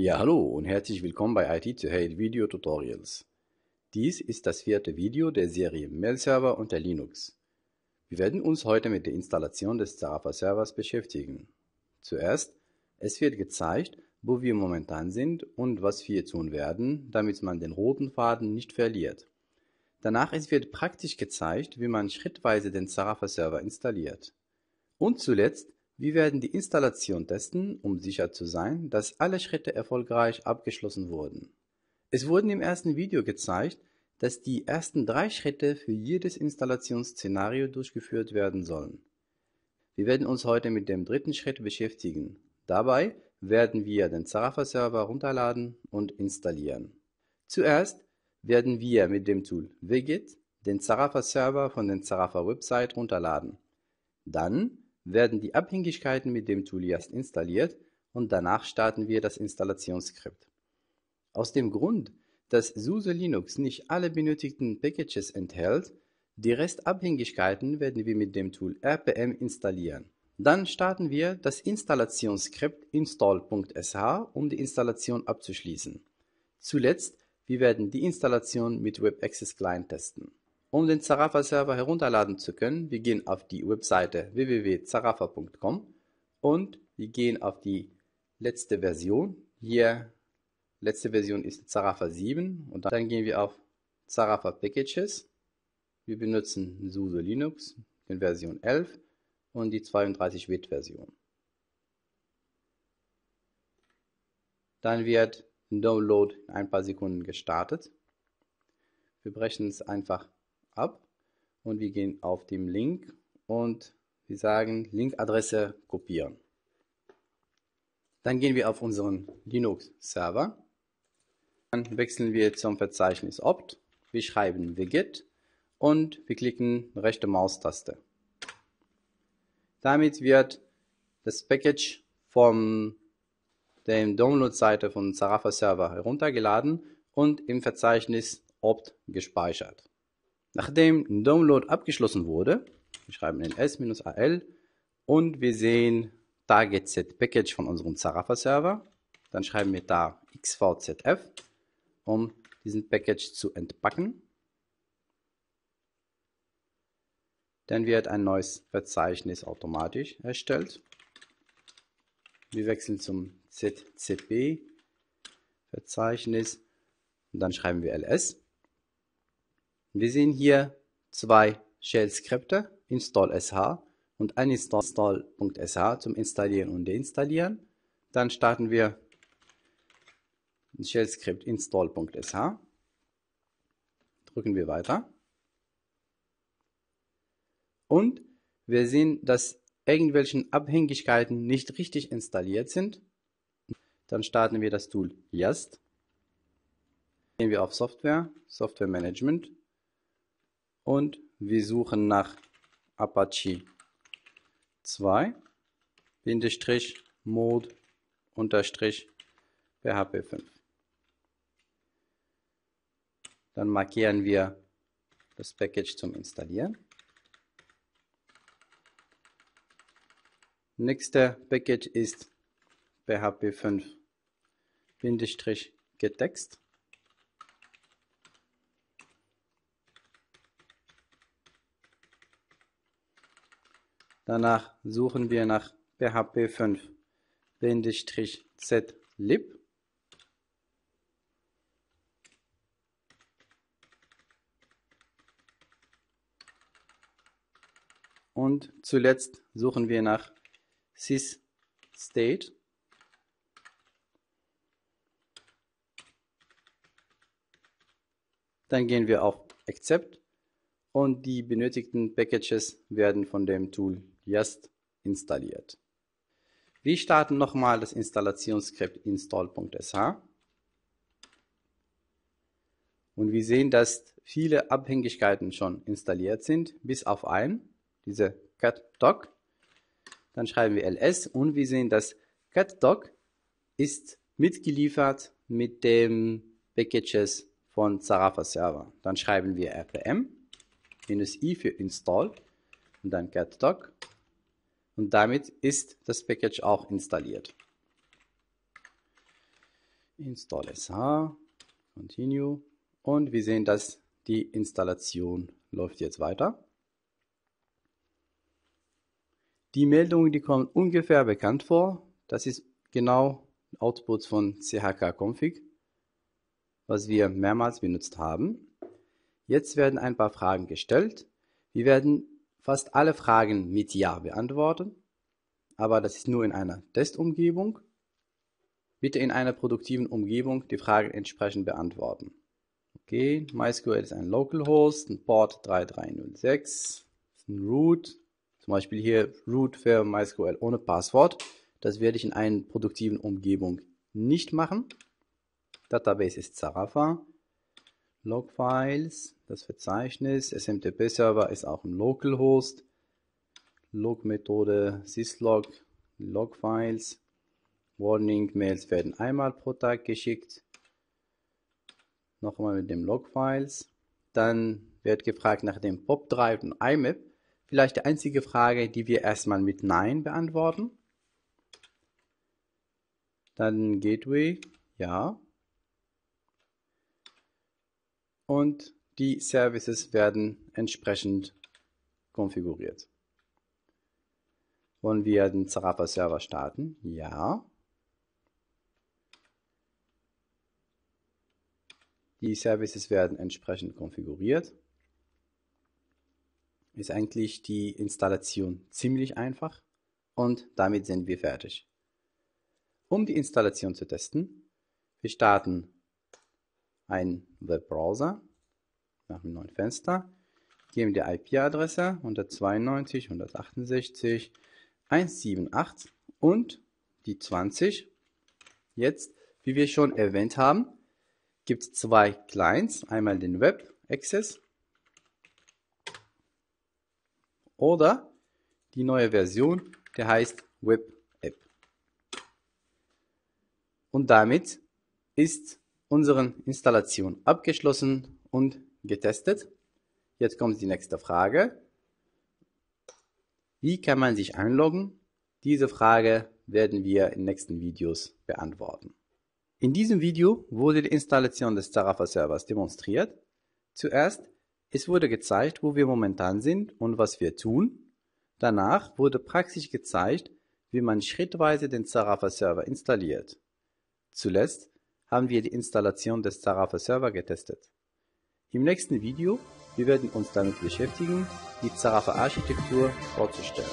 Ja, hallo und herzlich willkommen bei IT to Hate Video Tutorials. Dies ist das vierte Video der Serie Mail-Server unter Linux. Wir werden uns heute mit der Installation des Zarafa Servers beschäftigen. Zuerst, es wird gezeigt, wo wir momentan sind und was wir tun werden, damit man den roten Faden nicht verliert. Danach es wird praktisch gezeigt, wie man schrittweise den Zarafa Server installiert. Und zuletzt wir werden die Installation testen, um sicher zu sein, dass alle Schritte erfolgreich abgeschlossen wurden. Es wurden im ersten Video gezeigt, dass die ersten drei Schritte für jedes Installationsszenario durchgeführt werden sollen. Wir werden uns heute mit dem dritten Schritt beschäftigen. Dabei werden wir den Zarafa-Server runterladen und installieren. Zuerst werden wir mit dem Tool Wigit den Zarafa-Server von der Zarafa-Website runterladen. Dann werden die Abhängigkeiten mit dem Tool Yast installiert und danach starten wir das Installationsskript. Aus dem Grund, dass SUSE Linux nicht alle benötigten Packages enthält, die Restabhängigkeiten werden wir mit dem Tool rpm installieren. Dann starten wir das Installationsskript install.sh, um die Installation abzuschließen. Zuletzt, wir werden die Installation mit Web Access Client testen. Um den Zarafa-Server herunterladen zu können, wir gehen auf die Webseite www.zarafa.com und wir gehen auf die letzte Version. Hier, letzte Version ist Zarafa 7 und dann gehen wir auf Zarafa Packages. Wir benutzen SUSE Linux in Version 11 und die 32-Bit-Version. Dann wird ein Download in ein paar Sekunden gestartet. Wir brechen es einfach ab und wir gehen auf den Link und wir sagen Linkadresse kopieren. Dann gehen wir auf unseren Linux-Server. Dann wechseln wir zum Verzeichnis opt. Wir schreiben wget und wir klicken rechte Maustaste. Damit wird das Package von der Download-Seite von Zarafa Server heruntergeladen und im Verzeichnis opt gespeichert. Nachdem Download abgeschlossen wurde, wir schreiben ls-al und wir sehen target package von unserem Zarafa Server, dann schreiben wir da xvzf, um diesen Package zu entpacken. Dann wird ein neues Verzeichnis automatisch erstellt. Wir wechseln zum ZCP Verzeichnis und dann schreiben wir ls. Wir sehen hier zwei Shell-Skripte, install.sh und uninstall.sh zum Installieren und Deinstallieren. Dann starten wir ein Shell-Skript install.sh, drücken wir weiter und wir sehen, dass irgendwelchen Abhängigkeiten nicht richtig installiert sind. Dann starten wir das Tool Yast. Gehen wir auf Software, Software Management und wir suchen nach Apache 2 Bindestrich Mode unterstrich PHP 5. Dann markieren wir das Package zum Installieren. Nächster Package ist PHP 5 Bindestrich Gettext. Danach suchen wir nach PHP 5 zlib. Und zuletzt suchen wir nach sysstate. Dann gehen wir auf Accept und die benötigten Packages werden von dem Tool Just installiert. Wir starten nochmal das Installationsskript install.sh und wir sehen, dass viele Abhängigkeiten schon installiert sind, bis auf ein, diese catdoc. Dann schreiben wir ls und wir sehen, dass catdoc ist mitgeliefert mit dem Packages von Zarafa Server. Dann schreiben wir rpm minus i für install und dann catdoc und damit ist das Package auch installiert. Install SH, Continue und wir sehen, dass die Installation läuft jetzt weiter. Die Meldungen, die kommen ungefähr bekannt vor. Das ist genau Output von chk-config, was wir mehrmals benutzt haben. Jetzt werden ein paar Fragen gestellt. Wir werden fast alle Fragen mit Ja beantworten, aber das ist nur in einer Testumgebung. Bitte in einer produktiven Umgebung die Fragen entsprechend beantworten. Okay, MySQL ist ein Localhost, ein Port 3306, ein Root, zum Beispiel hier Root für MySQL ohne Passwort. Das werde ich in einer produktiven Umgebung nicht machen. Database ist Zarafa. Logfiles, das Verzeichnis. SMTP-Server ist auch ein Localhost. Log-Methode syslog, Logfiles. Warning-Mails werden einmal pro Tag geschickt. Nochmal mit dem Logfiles. Dann wird gefragt nach dem POP-Drive und IMAP. Vielleicht die einzige Frage, die wir erstmal mit Nein beantworten. Dann Gateway, ja. Und die Services werden entsprechend konfiguriert. Wollen wir den Zarafa Server starten? Ja. Die Services werden entsprechend konfiguriert. Ist eigentlich die Installation ziemlich einfach und damit sind wir fertig. Um die Installation zu testen, wir starten einen Webbrowser nach einem neuen Fenster, geben die IP-Adresse 192.168.178 und die 20. Jetzt, wie wir schon erwähnt haben, gibt es zwei Clients, einmal den Web Access oder die neue Version, der heißt Web App. Und damit ist unsere Installation abgeschlossen und getestet. Jetzt kommt die nächste Frage. Wie kann man sich einloggen? Diese Frage werden wir in nächsten Videos beantworten. In diesem Video wurde die Installation des Zarafa Servers demonstriert. Zuerst, es wurde gezeigt, wo wir momentan sind und was wir tun. Danach wurde praktisch gezeigt, wie man schrittweise den Zarafa Server installiert. Zuletzt haben wir die Installation des Zarafa Server getestet. Im nächsten Video wir werden uns damit beschäftigen, die Zarafa Architektur vorzustellen.